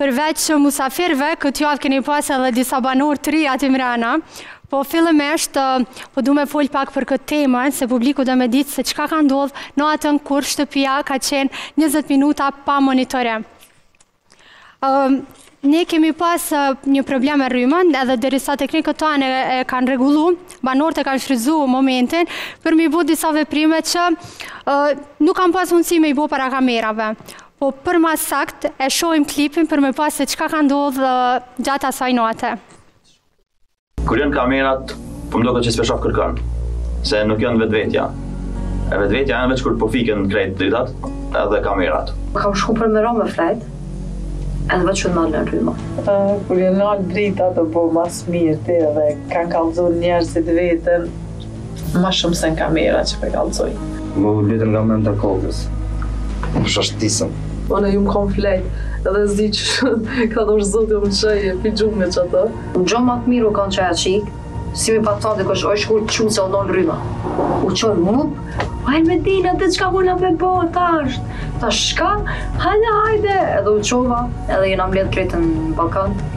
Përveç musafirëve, këtë javë keni pas edhe disa banorë të rinj aty mrena. Po fillimisht, po du me fol pak për këtë temë, se publiku do me ditë se çka ka ndodhë natën kur shtëpia ka qenë 20 minuta pa monitorim. Ne kemi pas një problem me rrymën, edhe deri sa teknikët tanë e kanë rregullu, banorët e kanë shfrytzu momentin, për me i bo disa veprime që nuk kanë pas mundësi me i bo para kamerave. Po për ma sakt e shohim klipin për me pa se çka ka ndodh gjatë asaj nate. Kur janë kamerat, po më duket që s'pe shoh kërkon. Se nuk janë vetvetja. Vetvetja janë veç kur po fiken krejt dritat edhe kamerat. Kam shku për me ra me flejt, edhe veç u nal rryma. Kur janë nalë dritat u bo masmirti edhe kanë kallxu njerëzit veten. Ma shumë se në kamera që pe kallxojn. Më lujtën nga mendt e kokës. Më shashtisën. Unë jom kon flejt edhe s'di qka, dashtë zoti me më çu prej gjumit me qato. Gjo ma të mirë u kanë qaj çik, si mi pa ta dhe kësh ka shku me m'çu se u nal rryma. U çojmë, hajt Elmedina çka mujna me bo tash, tash shka, hajde hajde edhe u çova edhe jena mledh krejt në ballkon.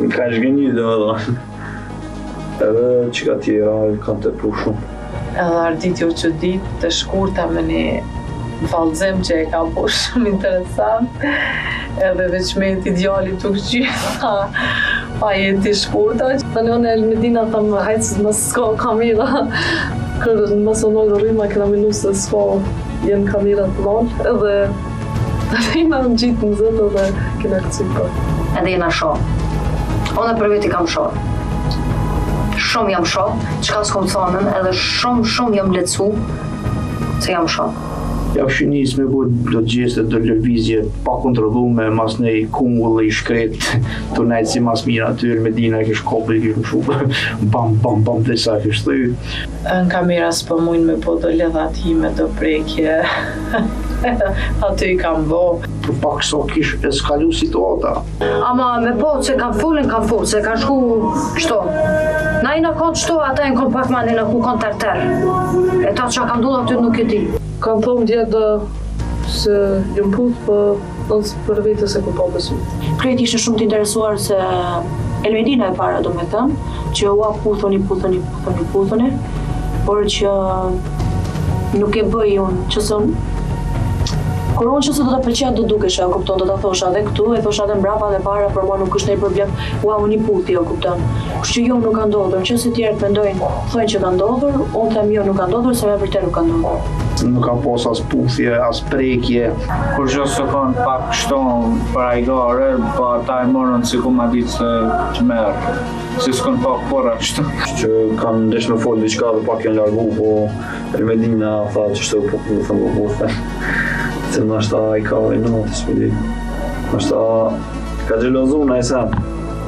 Më ka zhgënjy Edmondi. Edhe çikat tjera, ka tepru shumë. Edhe Arditi ato ditë të shkurta me një vallëzim që e ka bo shumë interesant. Edhe veç mbeti djali tu kqyr, pa, pa jetë i shkurta. Tani unë, Elmedina thamë hajt se mo s'ka kamera. Kur m'u nal rryma kena menu se s'ka, janë kamerat nalë. Edhe Tani e kena ngjit zanin dhe kena këtë cilë për. Edhe jena sha. Una për veti kam sha. Shumë jam sha, çka s'kom thon, edhe shumë, shumë jam lehtsu, se jam sha. Ja nisi me bu do gjeste do lëvizje pakontrollume, mas ni kungull i shkret të najtë si masmirti, Elmedina e kish kap i kish mshu bam bam bam dhe sa e kish thy Në kamera s'po mujn me bo do ledhatime do prekje aty i kanë bo. Për pak sa s'kish eskalu situata. Ama me po se kanë folën kanë folë, se kanë shku qëto. Na jemi kanë qëtu, ata janë kanë pak ma n'atje ku u kanë terr terr. E tash çka ka ndodh aty nuk e di. Kanë thonë dytë se janë puth, po Unë për vete s'i kam pa me sytë. Krejt ishin shumë të interesuar se Elmedina e para domethënë që ua puthoni, puthoni, puthoni, puthoni, por që nuk e bëj unë, që se unë, kur unë nëqoftëse do të pëlqeja do dukesha, o kupton, do të thosha dhe këtu, e thosha dhe mbrapa dhe para, për mua nuk është një problem, ua unë e putha, o kupton. Kështu që jo nuk ka ndodhur, nëqoftëse tjerët mendojnë, thojnë që ka ndodhur, unë them jo nuk ka ndodhur, se me vërtet nuk ka ndodhur. Nuk ka pos as puthje, as prekje. Kur gjo s'u kanë pak shumë për hajgare, po ata e morën si ku me ditë se të merë, si s'kon pak por ashtë. Që kanë dasht me folë diçka dhe pak janë largu, po Elmedina tha që shtë po ku thëmë po ku thëmë. Se nashta ai ka e në atë s'po di. Nashta ka xhelozu në e semë.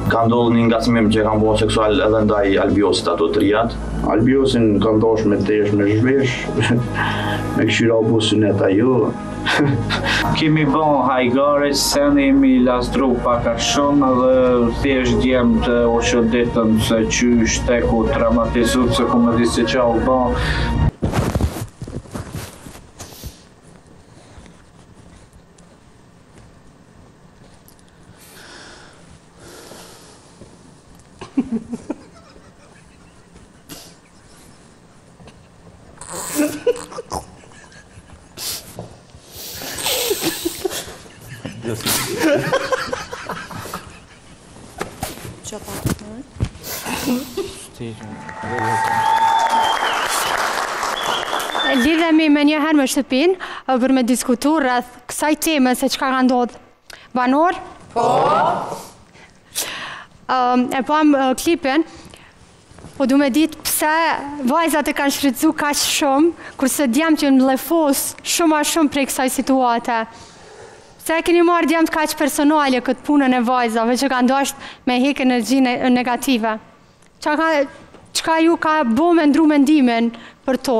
Ka ndodhë një ngacmim që e kam bo seksual edhe ndaj Albiosit ato të rijat. Albiosin kanë dasht me të desh me zhvesh, me kqyr busin e ata. Jo. Kemi bon hajgare, se jemi lazdru pak a shumë edhe thjesht djemt veç e dijnë se qysh jon traumatizu se ku me ditë se çka u bo. Çka pa të të merr? Që i shumë. Lidhemi me njëherë me shtëpinë, për me diskutu rreth kësaj teme se çka ka ndodhë Banorë? Po! E pamë klipin, po du me ditë pse vajzat e kanë shfrytzu kaq shumë, kurse djemtë qenë ofendu shumë ma shumë prej kësaj situate. Pse e keni marrë djemtë kaq personale këtë punën e vajzave që kanë dasht me hek energji negative. Çka, çka ju ka bo me ndru mendimin për to?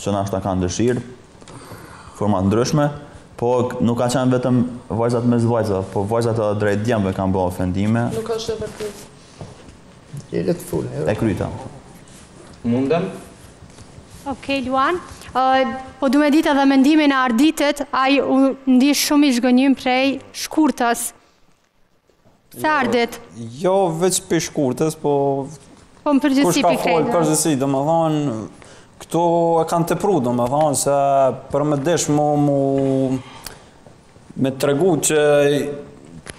që nashta kanë dëshirë, forma të ndryshme, po nuk ka qenë vetëm vajzat mes vajzave, po vajzat edhe drejt djemve kanë bërë ofendime. Nuk është e vërtetë. Le të folë. E kryta. Mundem? Ok, Luan. Po du me ditë edhe mendimin e Arditit, ai u ndi shumë i zhgënjym prej Shkurtës. Pse Ardit? Jo, jo veç prej Shkurtës, po... Po në përgjithësi për krejt. Kush ka folë përgjithësi, domethonë, këto e kanë tepru, domethonë, se për me dasht mu mu... Me tregu që...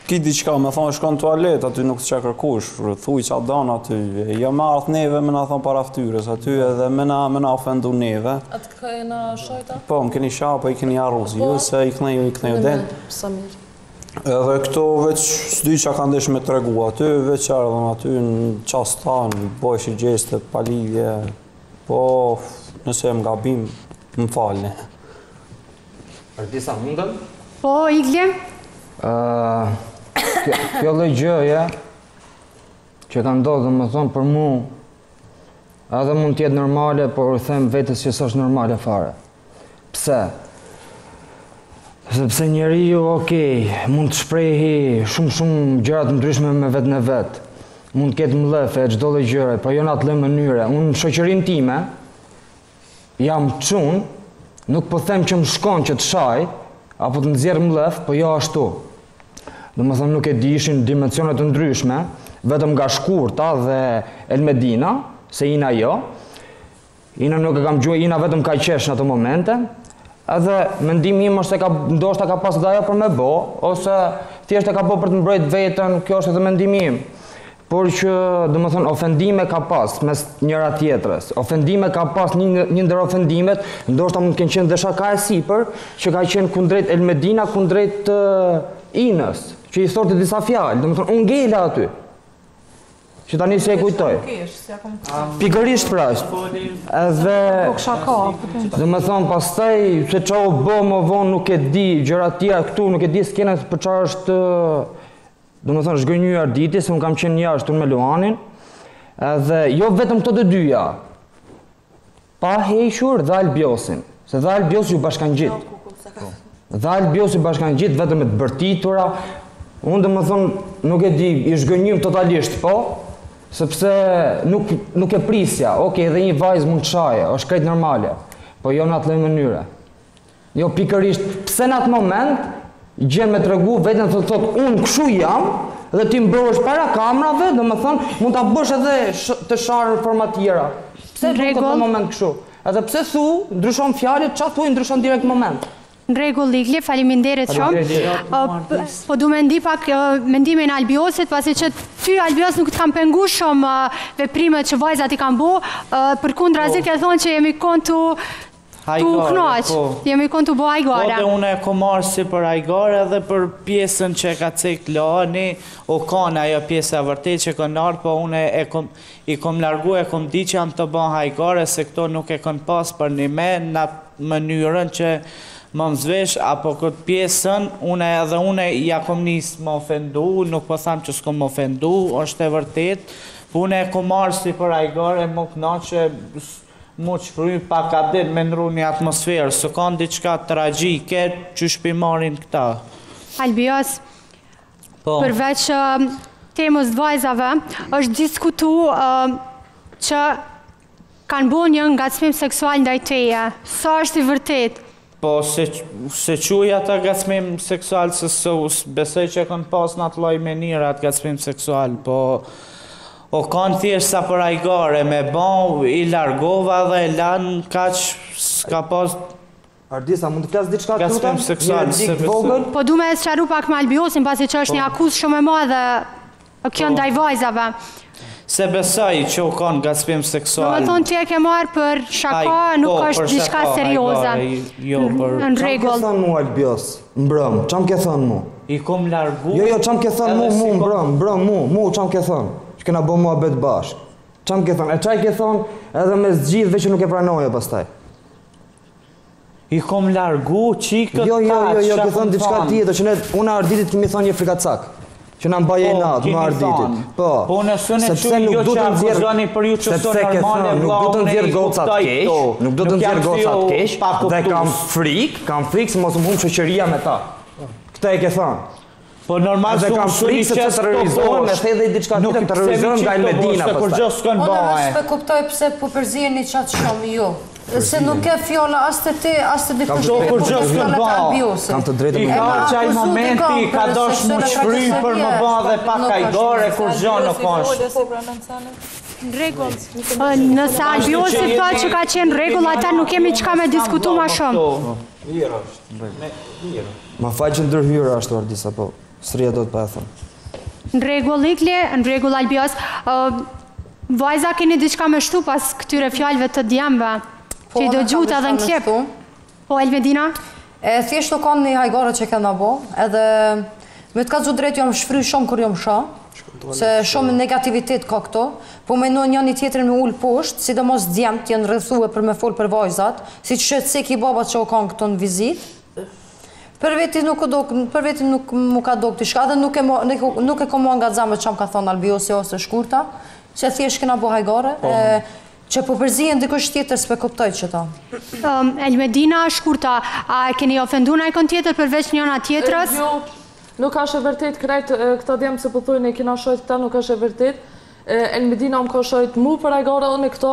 Ki diçka, me thonë, shko n'toalet, aty nuk të sheh kërkush, thuj ça don aty, jo me ardh neve, me na thonë para ftyrës, aty edhe me na, me na ofendu neve. A të kena shajt a? Po, më keni shaj, po i keni harru si, po, ju se i këthe ju, i këthe ju den. Edhe këto veç s'di çka kanë dasht me tregu aty, veç erdhën aty në ças tanë, bojshin gjeste palidhje, po nëse jam gabim, më falni. Ardit, a mundem? Po, Igli? Kjo lloj gjëje, që ka ndodhë domethonë për mu, edhe mund të jetë normale, por u them vetes që s'është normale fare. Pse? Sepse njeriu ok, mund të shprehi shumë shumë gjëra të ndryshme me veten e vet. Mund të ketë mllef e çdo lloj gjëje, po jo në atë lloj mënyre. Unë në shoqërinë time, jam çun, nuk po them që më shkon që të shaj, apo të nxjerr mllef, po jo ashtu. Domethënë nuk e di ishin dimensione të ndryshme, vetëm nga Shkurta dhe Elmedina, se Ina jo, Ina nuk e kam dëgju, Ina vetëm ka qesh në ato momente, edhe mendimi im është se ka ndoshta ka pas dhe ajo për me bo, ose thjesht e ka bo për të mbrojt veten, kjo është edhe mendimi im. Por që, domethënë, ofendime ka pas mes njëra-tjetrës. Ofendime ka pas një, një ndër ofendimet, ndoshta mund të kenë qenë dhe shaka e sipër, që ka qenë kundrejt Elmedina, kundrejt uh, Inës, që i thoshte disa fjalë, domethënë, unë ngela aty. Që tani se e kujtoj. Pikërisht pra është. Edhe... Domethonë, pastaj, se ça u bë më vonë nuk e di, gjërat ja këtu nuk e di skena për ça është... Domethonë, zhgënjyer di ti, se unë kam qenë jashtë unë me Luanin. Edhe, jo vetëm këto të dyja. Pa hequr dhe Albiosin, se dhe Albiosi iu bashkëngjit. Dhe Albiosi iu bashkëngjit, vetëm me të bërtitura. Unë domethonë, nuk e di, zhgënjim totalisht, po, sepse nuk, nuk e prisja. Okej, okej, edhe një vajzë mund të shajë, është krejt normale, po jo në atë lloj mënyre. Jo pikërisht, pse në atë moment gjen me tregu veten të thot un kshu jam dhe ti mbrohesh para kamerave, domethënë mund ta bësh edhe të sharë në forma të tjera. Pse në këtë moment kshu? Edhe pse thu, ndryshon fjalët, ça thuaj ndryshon direkt moment. Në rregull Ledi, faleminderit shumë. Po du me ndi pak mendimin Albiosit, pasi që ty Albios nuk të kanë pengu shumë veprimet që vajzat i kanë bo, përkundra po. zi ke thonë që jemi kon tu Tu u knaq, jemi kon tu bo hajgare. Po dhe unë e kom marrë si për hajgare edhe për pjesën që e ka cekë Luani, o kanë ajo pjesë e vërtetë që kom nal, po unë e kom, i kom largu e kom di që janë tu bo hajgare, se këto nuk e kon pas përnime, në atë mënyrën që me më zhvesh, apo këtë pjesën, unë edhe unë ja kom nisë me ofendu, nuk po tham që s'kom ofendu, është e vërtetë, po unë e kom marrë si për hajgare, me u knaqë, M'u çfry pak a din me ndrru një atmosferë, s'u kan diçka tragjike, qysh p'e marrin këta. Albios, Po. përveç temës të vajzave, është diskutu që kanë bo një ngacmim seksual ndaj teje. Sa është i vërtetë? Po s'e quj ata ngacmim seksual s'e besoj që kanë pas n'atë lloj mënyre atë ngacmim seksual po u kanë thjesht sa për hajgare me ba i largova dhe e lan kaq s'ka pas Ardis a mund të flas diçka të lutem? Ngacmim seksual s'e besoj. Po du me e sqaru pak me Albiosin pasi që është një akuzë shumë e madhe. Po kjo ndaj vajzave. S'e besoj që u kanë ngacmim seksual. Domethënë ti e ke marr për shaka, po, nuk është diçka serioze. Jo, mm, për në rregull. Ça ke thon mu Albios? Mbrëm, ça m'ke thon mua? I kom largu. Jo, jo, ça m'ke thon mua, mua mbrëm, mbrëm mua, mua ça m'ke thon? Që kena bo muhabet bashk. Ça m'ke thon? E ça i ke thon edhe me zgjidh veç që nuk e pranoje pastaj. I kom largu çikat jo, jo, jo, jo, ke thonë diçka tjetër, që ne, unë Arditit kemi thonë një frikacak, që në mbaje po, natë, me Arditit. Po, po në sënë e që jo që akuzoni për ju që s'ë normale, nuk do të nëzirë gocat kesh, nuk do të nëzirë gocat kesh, dhe kam frikë, kam frikë se mos më humb shoqëria me ta. Këtë e ke thonë. Po normal se kam frikë se të terrorizohen e the dhe një diçka tjetër të terrorizohen nga Elmedina për gjë s'kan bë. Unë veç s'pe kuptoj pse po përzihen qaq shumë ju. Se nuk ke fjala as te ti, as te dikush tjetër gjë s'kan bë. Kam të drejtë më bëhe. Qaj momenti ka dasht me u shfry për më bëhe dhe pak ka i dore kurrgjë në poshtë. Nëse Albiosi thotë që ka qenë rregull, atëherë nuk kemi çka me diskutu më shumë. Mirë është. Mirë. Më fal që ndërhyra ashtu Ardisa po s'rrija dot pa e thënë. Në rregull Ikli, në rregull Albios. Vajza keni diçka me shtu pas këtyre fjalëve të djemve. Po, që i do dëgjuat dhe në klip. Po, Elmedina? E thjesht u konë një hajgore që kena bo, edhe Me të kallzu drejt jom shfry shum kur jom sha se shum negativitet ka këtu po menojn njani tjetrin me ul posht sidomos djemt jan rrethue për me fol për vajzat siç ceki baba që u kan këtu në vizit për veti nuk u dok për veti nuk mu ka dok diçka edhe nuk e nuk e kom marr ngacmim ça m'ka than Albiosi ose Shkurta se thjesht kena bo hajgare e Që po përzihen dikush tjetër s'pe kuptoj qeto. Elmedina Shkurta, a e keni ofendu najkon tjetër përveç njona tjetrës? Jo, nuk asht e vërtet krejt këta djem që po thojnë e kena shojt këta nuk ashe e vërtet. Elmedina më ka shojt mu për hajgare unë e këta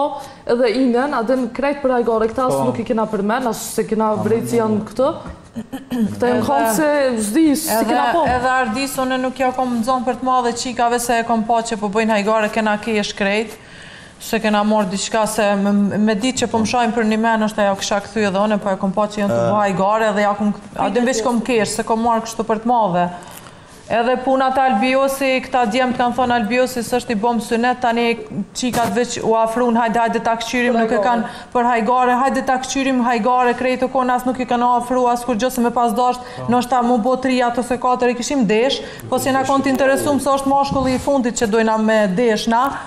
edhe nanën, a din krejt për hajgare këta as po nuk i kena përmen, as s'e kena vrejt si janë këta. Këta e më kanë se s'di si kena po. Edhe Ardis unë nuk ja kom nxon për të madhe çikave se e kom pa që po bëjnë hajgare kena kesh krejt. S'e kena marrë diçka se me ditë që po më shajnë përnime nashta ja kisha kthy edhe unë, po e kom pa që janë tu bo hajgare dhe ja kom, adin veç kom kesh, s'e kom marrë kështu për të madhe. Edhe puna te Albiosi, këta djemtë kanë thonë Albiosi s'është i bomë synet, tani çikat veç u afrunë, hajde hajde ta këqyrim, nuk e kanë për hajgare, hajde ta këqyrim hajgare, krejt u konë, as nuk ju kanë afru, as kurgjë, se me pas dashtë, nashta mu bo tri atë ose katër, e kishim deshë, po s'jena konë të interesume se është mashkulli i fundit që dojna me deshë na,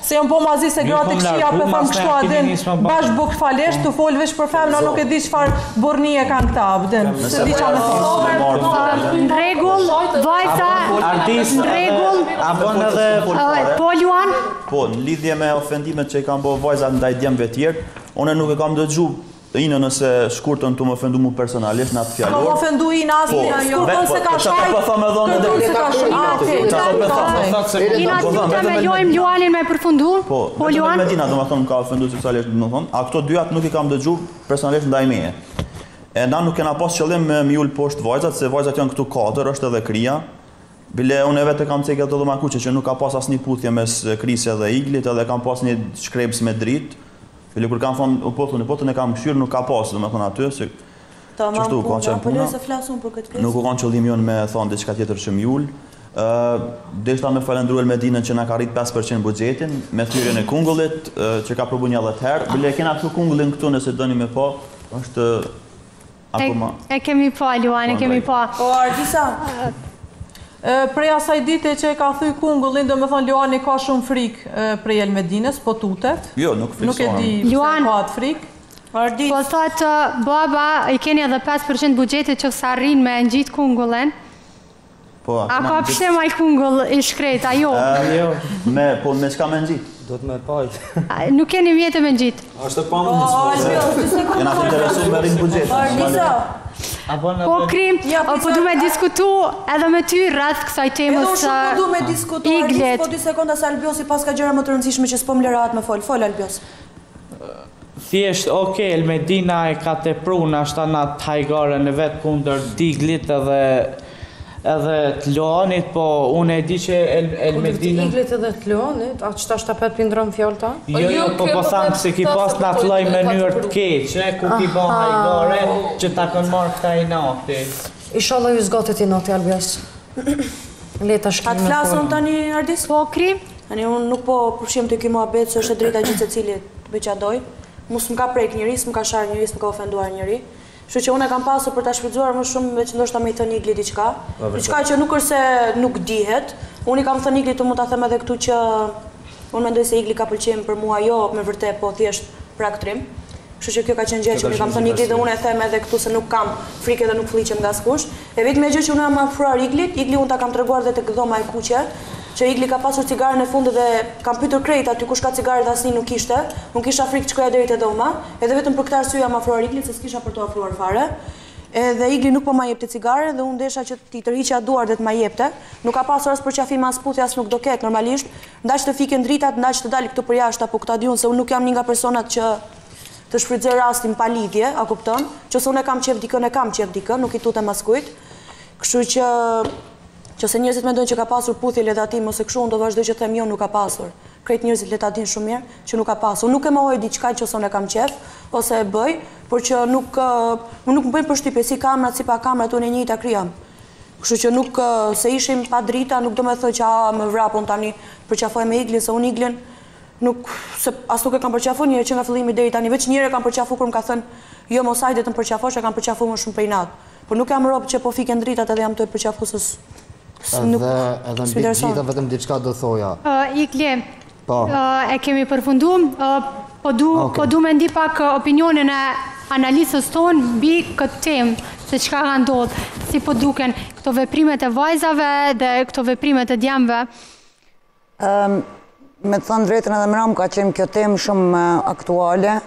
Se janë bo ma zi se gratë të këshia për femna kështu Adin Bash bukvalisht tu folë veç për femna nuk e di çfarë burrnie kanë këta Avdin S'e di çka me të thonë Në rregull, vajza Në rregull A bënë edhe Po Luan Po, në lidhje me ofendimet që i kanë bo vajzat ndaj djemve tjerë Unë nuk e kam dëgju Ina nëse shkurtën tu më ofendu mu personalisht në atë fjalor. S'ka me ofendu Ina asnjë, a jo. Po, shkurtën s'e ka shajt. Këta po thom edhe unë de. Këta po thom edhe unë de. Ina të lutem e lojmë Luanin me përfundu. Po, po Luan. Vetëm Elmedina do me thënë ka ofendu seksualisht do me thënë. A këto dyat nuk i kam dëgju personalisht ndaj meje. E na nuk kena pas qëllim me i ulë poshtë vajzat, se vajzat janë këtu katër, është edhe Krisa. Bile unë vetë e kam cekë edhe te dhoma e kuqe që nuk ka pas asnjë puthje mes Krisës dhe Iglit edhe kam pas një shkrepsë me dritë. Bile kur kanë thonë, o po thonë, po të ne kam këqyrë, nuk ka pasë, do me thonë aty, se qeshtu u ka qenë puna, nuk u kanë qëllimi jonë me thonë diçka tjetër që me i ulë, deshta me falënderu Elmedinën që na ka rritë 5% buxhetin, me thyerjen e kungullit, që ka provu nja dhetë herë, bile e kena atë kungullin këtu nëse doni me pa, është E kemi pa, Luan, e kemi pa. O, Ardisa, prej asaj dite që e ka thy kungullin, do me thonë, Luani ka shumë frikë prej Elmedinës, po tutet. Jo, nuk frikësohna. Nuk e di, pse e ka atë frikë. Ardisa. Po thotë, baba, i keni edhe 5% buxhetit qoftë se arrini me e ngjitë kungullin. Po, a ka pështu aj kungull i shkretë, a jo? Jo. Me, po me çka me ngjit? Do të më pajt. Nuk keni mjete me ngjit. Është pa më ngjit. Po, jo, ti se kujt. Jena të interesuar me rrit buxhet. Po, Ardisa. Apo në Po krim, jo, po du me diskutu edhe me ty rreth kësaj temës. Edhe unë shumë po du me diskutu, Ardisa, po dy sekonda se Albiosi paska gjëra më të rëndësishme që s'po më len rahat me fol. Fol, Albios. Thjesht ok Elmedina e ka tepru nashta në atë hajgaren e vet kundër të Iglit edhe edhe të Luanit po unë e di që Elmedina Kundër të Iglit edhe të Luanit a qetashta apet pi ndrron fjalët a? Jo jo po po tham s'e ki pas në atë lloj mënyrë të keqe ku ki ba hajgare që ta kanë marrë këta inati. Ishalla ju zgatet inati Albios. Le ta shohim. A të flas unë tani Ardis? Po, kri? Tani unë nuk po përfshihem te kjo muhabet, se është e drejta gjithsecilit të bëjë ça do. Mu s'më ka prek njeri, s'më ka sharë njeri, s'më ka ofenduar njeri. Kështu që unë e kam pasur për ta shfrytëzuar më shumë, veç ndoshta me i thënë Iglit diçka. Diçka që nuk është se nuk dihet. Unë i kam thënë Iglit e mund ta them edhe këtu që unë mendoj se Igli ka pëlqim për mua jo me vërtet po thjesht për aktrim. Kështu që kjo ka qenë gjë që unë i kam thënë Iglit dhe unë e them edhe këtu se nuk kam frikë dhe nuk flliqem nga askush. E vetmja gjë që unë jam afruar Iglit, Igli unë ta kam treguar dhe tek Dhoma e Kuqe, që Igli ka pasur cigaren e fundit dhe kam pyetur krejt aty kush ka cigare dhe asnjë nuk kishte, unë kisha frikë të shkoja deri te Dhoma, edhe vetëm për këtë arsye jam afruar Iglit se s'kisha për t'u afruar fare, edhe Igli nuk po ma jepte cigare dhe unë desha që t'i tërhiqja duart dhe të ma jepte, nuk ka pasur as përqafime as puthje as nuk do ketë normalisht, daç të fiken dritat daç të dal këtu përjashtë apo ku ta di unë se unë nuk jam një nga personat që Të shfrytëzoj rastin pa lidhje, a kupton? Nëse unë e kam qef dikën, e kam qef dikën, nuk i tutem askujt. Kështu që nëse njerëzit mendojnë që ka pasur puthje ledhatim ose kështu, unë do vazhdoj që të them jo, nuk ka pasur. Krejt njerëzit le ta dinë shumë mirë që nuk ka pasur. Unë nuk e mohoj diçka nëse unë e kam qef ose e bëj, por që nuk më nuk më bëjnë përshtypje si kamrat si pa kamrat, unë e njëjta kri jam. Kështu që pse ishim pa drita nuk domethënë që aa me vrap unë tani përqafohem me Iglin se unë Iglin Nuk, se as nuk e kam përqafu njëherë që nga fillimi deri tani, veç njëherë e kam përqafu kur më ka thënë, jo mos hajde të më përqafosh, e kam përqafu më shumë për inat. Por nuk jam rob që po fiken dritat edhe jam tu e përqafu se s, s, nuk, Edhe, edhe mbi të gjitha vetëm diçka do thoja. Igli, Po. e kemi përfundu, po du, po du me ndi pak opinionin e analistës tonë mbi këtë temë, se çka ka ndodhë, si po duken këto veprimet e vajzave dhe këto veprimet e djemve. Me thënë drejtën edhe mbramë ka qenë kjo temë shumë aktuale.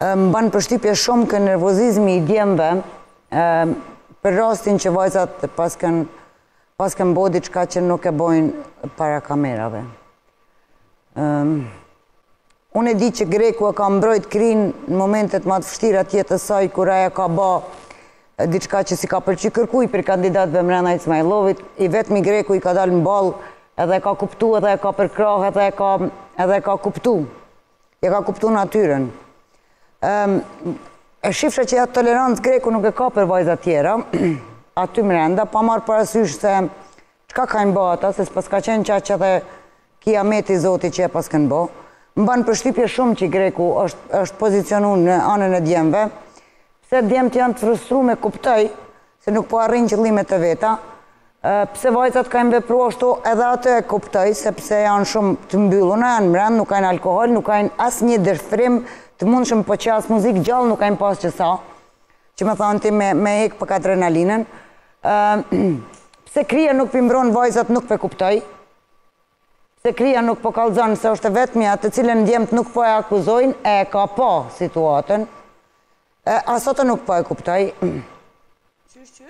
Më ban përshtypje shumë ky nervozizmi i djemve për rastin që vajzat paskan paskan bo diçka që nuk e bojnë para kamerave. Unë e di që Greku e ka mbrojt Krinë në momentet ma të vështira të jetës saj kur ajo ka ba diçka që s'i ka pëlqy kërkujt prej kandidatëve mrena Ismajlovit, i vetmi Greku i ka dalë në ballë edhe e ka kuptu edhe e ka përkrah edhe e ka edhe e ka kuptu ia ka kuptu natyrën e shifsha që atë tolerancë Greku nuk e ka për vajzat tjera aty mrenda pa marrë parasysh se Çka kanë bo ata se s'paska qenë qaq edhe kijameti Zotit që e paskan bo m'ban përshtypje shumë që Greku osht osht pozicionu në anën e djemve pse djemt janë të frustrum e kuptoj se nuk po arrijnë qëllimet e veta pse vajzat kanë vepru ashtu edhe atë e kuptoj sepse janë shumë të mbylluna janë mrenda nuk kanë alkohol nuk kanë asnji dëfrim të mundshëm po qe as muzikë hiç nuk kanë pas që sa që me thanë ti me, me hek pak adrenalinën. pse Krija nuk po i mbron vajzat nuk pe kuptoj, pse Krija nuk po kallzon se është e vetmja të cilën djemtë nuk po e akuzojnë, e ka pa situatën, as atë nuk po e kuptoj.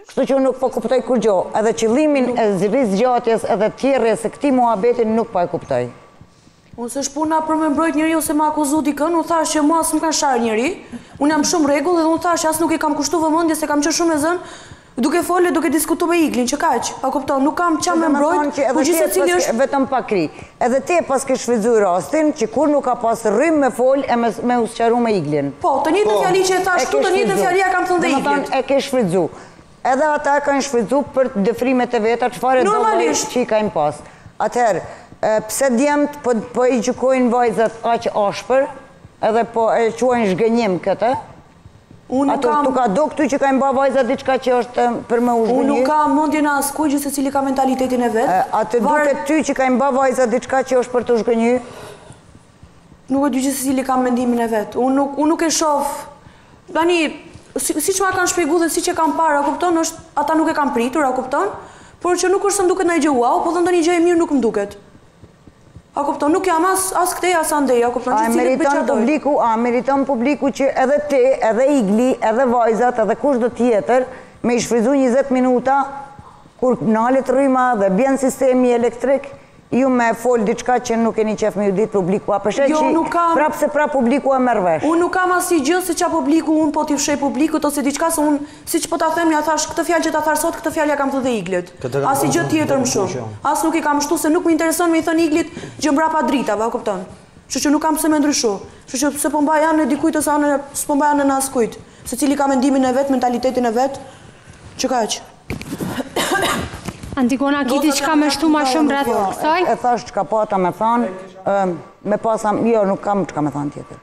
Kështu që nuk po kuptoj kurgjo, edhe qëllimin e stërzgjatjes edhe tjerrjes së këtij muhabeti nuk po e kuptoj. Unë s'është puna për me mbrojt njeri ose me akuzu dikën, unë thashë që mua as më kanë sharë njeri, unë jam shumë në rregull edhe unë thashë që as nuk i kam kushtu vëmendje se kam qenë shumë e zënë, duke folë e duke diskutu me Iglin, që kaq, a kupton, nuk kam ça me mbrojt, gjithsecili është... Vetëm pak Kri, edhe ti e paske shfrytzu rastin, që kur nuk ka pas rrymë me folë e me u sqaru me Iglin. Po, të njëjtën fjali që e thashë këtu, të njëjtën fjali ia kam thënë dhe Iglit. Dhe më thonë, e ke shfrytzu. Edhe ata e kanë shfrytzu për dëfrimet e veta çfarëdolloj që i kanë pas. Atëherë, pse djemtë po, po i gjykojnë vajzat aq ashpër, edhe po e quajnë zhgënjim këtë, Unë A të kam... ka duket ty që kanë ba vajza diçka që është për me u zhgënjy Unë nuk kam mendjen e askujt gjithsecili ka mentalitetin e vet. A të duket ty që kanë ba vajza diçka që është për t'u zhgënjy Nuk e di gjithsecili ka mendimin e vet. Unë nuk unë nuk e shoh tani si, siç ma kanë shpjeguar dhe siç e kam parë, a kupton, është ata nuk e kanë pritur, a kupton? Por që nuk është se më duket ndonjë gjë wow, po dhe ndonjë gjë e mirë nuk më duket. A kupton, nuk jam as as këtej as andej, a kupton, A e gjithsecili të bëjë meriton çfarë të dojë. publiku, a e meriton publiku që edhe ti, edhe Igli, edhe vajzat, edhe kushdo tjetër me i shfrytëzu njëzet minuta kur nalet rryma dhe bjen sistemi elektrik, Ju me fol diçka që nuk keni qejf me ju dit publiku, apo veç jo, që prap se prap publiku e merr vesh. Unë nuk kam asnjë gjë se ça publiku unë po t'i fsheh publikut ose diçka se unë siç po ta them ia thashë këtë fjalë që ta thashë sot këtë fjalë ia kam thënë dhe Iglit. Asnjë gjë tjetër më shumë. As nuk i kam shtu se nuk më intereson me i thënë Iglit gjë mbrapa dritave, a kupton. Që që nuk kam pse me ndryshu. Që që s'po mbaj anën e dikujt ose anën e s'po mbaj anën e askujt. Secili ka mendimin e vet, mentalitetin e vet. Që kaq. Antigona ki ti çka me shtu ma shumë rreth kësaj? E thashë çka pata me thanë, me pas ama, jo nuk kam çka me thanë tjetër.